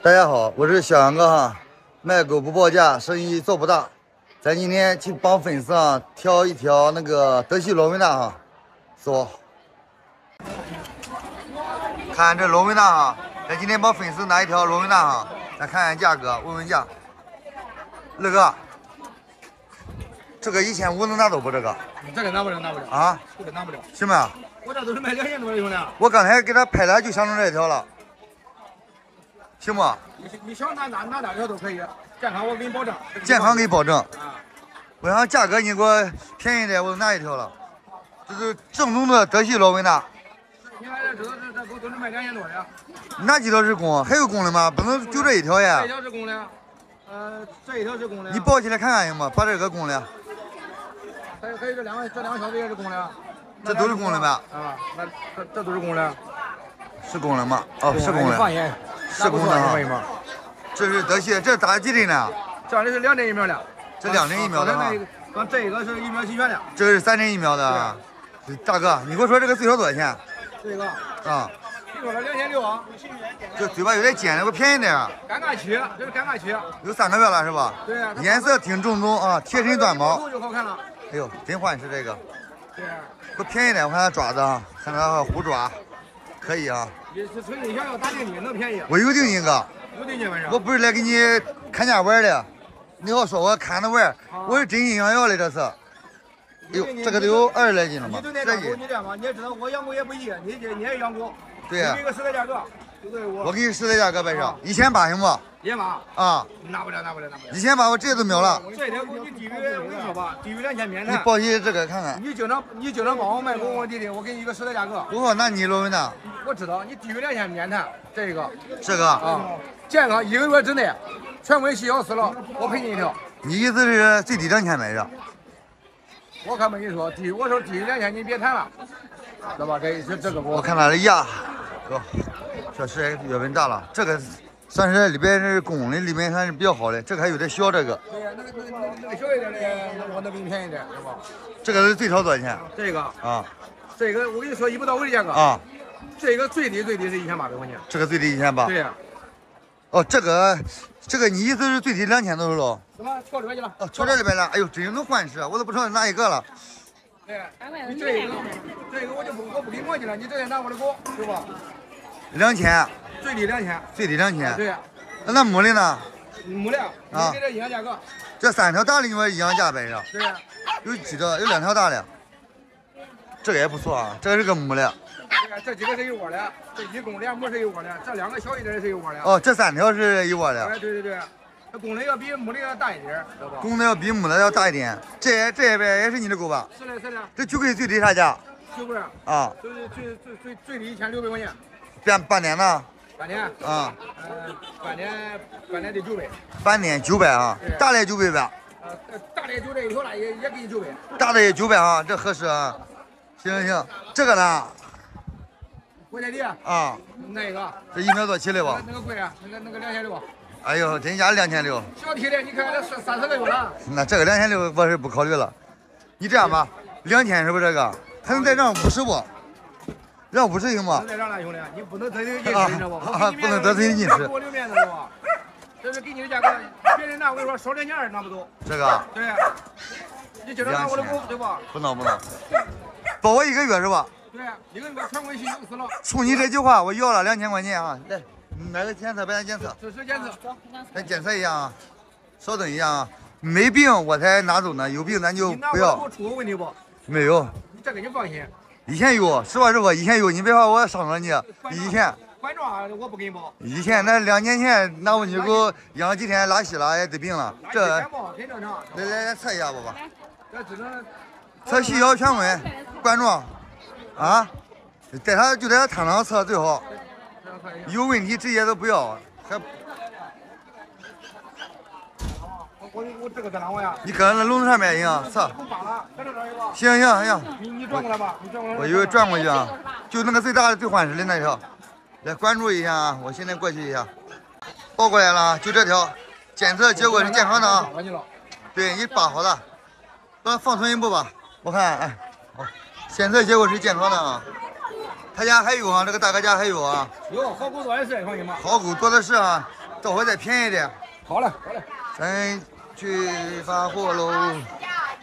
大家好，我是小杨哥哈，卖狗不报价，生意做不大。咱今天去帮粉丝啊挑一条那个德系罗威纳哈，走。看这罗威纳哈，咱今天帮粉丝拿一条罗威纳哈，咱看看价格，问问价。乐哥，这个一千五能拿走不？这个这个拿不了，拿不了，啊，这个拿不了。行吗？我这都是卖两千多的兄弟，我刚才给他拍了，就相中这一条了，行不？你你想拿哪拿哪条都可以，健康我给你保证。健康给你保证。啊，我想价格你给我便宜点，我就拿一条了。这是正宗的德系罗威纳，你看这这这这狗都能卖两千多的，哪几条是公？还有公的吗？不能就这一条呀这一。条是公的，呃，这一条是公的。你抱起来看看行吗？把这个公的，还有还有这两个这两个小子也是公的，这都是公的吧？啊，那这这都是公的。是公的吗？哦，是公的。放心，是公的啊那不算一毛一毛。这是德系，这咋几针呢？这样的是两针疫苗的，这两针一苗的啊刚这一个是一苗齐全的，这个是三针疫苗的啊。大哥，你给我说这个最少多少钱？这个啊，你说了两千六啊，这嘴巴有点尖，给我便宜点啊。尴尬期，这是尴尬期。有三个月了是吧？对颜色挺正宗啊，贴身短毛。毛就好看了。哎呦，真欢实这个，对，给我便宜点，我看它爪子啊，看它虎爪，可以啊。你是想要打定金能便宜，我有定金哥，有定金晚上。我不是来给你看家玩的。你要说我看着玩，我是真心想要的这是。哎呦，这个得有二十来斤了吧你？就那张狗，十来斤。你你也知道我养狗也不易，你这你也养狗，对呀你给个实在价格，我我给你实在价格摆上，一千八行不？也嘛，啊，拿不了拿不了拿不了。一千八我直接都秒了。这条狗你低于我跟你说吧，低于两千免谈。你抱起这个看看。你经常你经常帮我卖狗，我弟弟，我给你一个实在价格，我那你罗文呢？我知道你低于两千免谈。这个这个，啊，健康一个月之内全温细小死了，我赔你一条。你意思是最低两千买着？我可没跟你说低，我说低于两千你别谈了，知道吧？这这这个我，我看他的牙，哥，确实月份大了。这个算是里边是公的，里面算是比较好的。这个还有点小，这个，对呀，那个那个那个那个小一点的，我能给你便宜点，是吧？这个是最少多少钱？这个啊这个我跟你说一步到位的价格，啊，这个最低最低是一千八百块钱。这个最低一千八。对呀，哦，这个这个你意思是最低两千多是喽？什么跳这边去了？哦，跳这里边了，哎呦，真能换是，我都不知道哪一个了。对，你这个这个我就不我不给磨叽了，你直接拿我的狗，是吧？两千，最低两千。最低两千。对呀，那母的呢？母的，啊你给这一样价格。这三条大的你说一样价呗是，对呀，有几条？有两条大的。这个也不错啊，这个是个母的。这几个是一窝的，这一公两母是一窝的，这两个小一点的是一窝的。哦，这三条是一窝的。哎，对对对，这公的要比母的要大一点，知道吧？公的要比母的要大一点。这这边也是你的狗吧？是的，是的，这九龟最低啥价？是不是？啊，就是最最最最低一千六百块钱，半半年呢？半年，啊，呃，半年半年得九百，半年九百啊，大的九百呗，呃，大的九百一条大也也给你九百，大的也九百啊，这合适啊。行行行，这个呢？国泰迪啊，那个，这一秒多起来吧？那个贵啊，那个那个两千六，哎呦，真假两千六？小体的你看这三三十个月了，那这个两千六我是不考虑了。你这样吧，两千是不是这个？还能再让五十不？让五十行吗能？再让了兄弟，你不能得罪人啊知，你知道不？啊不能得罪人知给我留面子是吧？这是给你的价格，别人拿我跟你说少两千二拿不走，这个对，你今儿拿我的狗对吧？不能不能，包我一个月是吧？对，一个月全国信用死了，冲你这句话，我要了两千块钱啊！来，买个检测，帮咱检测，这是检测。咱检测一下啊。稍等一下啊，没病我才拿走呢，有病咱就不要我。出过问题不？没有，你这个你放心。以前有，实话实说，以前有，你别怕我伤着你。以前反正我不给你报。以前那两年前那我女狗养了几天拉稀了，也得病了。这来。来来测一下吧吧，这只能测细小全温，冠状啊，在他就在他摊上测最好。有问题直接都不要。还我我我这个在哪我呀？你搁那笼子上面一样测。行行行，你你转过来吧，你转过来。我以为转过去啊，就那个最大的最欢实的那条，来关注一下啊！我现在过去一下，抱过来了啊，就这条，检测结果是健康的啊。对你把好了，帮它放存一步吧，我看，哎，好，检测结果是健康的啊。他家还有啊，这个大哥家还有啊，有好狗多的是，放心吧。好狗多的是啊，找回再便宜点。好嘞，好嘞。咱去发货喽。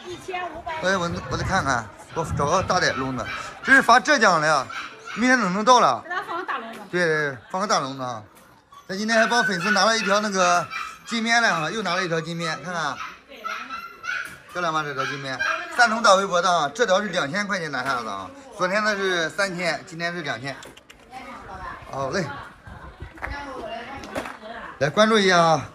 一千五百。哎，我我再看看，我找个大点笼子。这是发浙江的呀，明天能能到了。给他放个大笼子。对对，放个大笼子啊。咱今天还帮粉丝拿了一条那个金面了啊，又拿了一条金面，看看。漂亮吗？这条金面，三重大围脖的啊，这条是两千块钱拿下的啊。昨天的是三千，今天是两千。好嘞，来关注一下啊。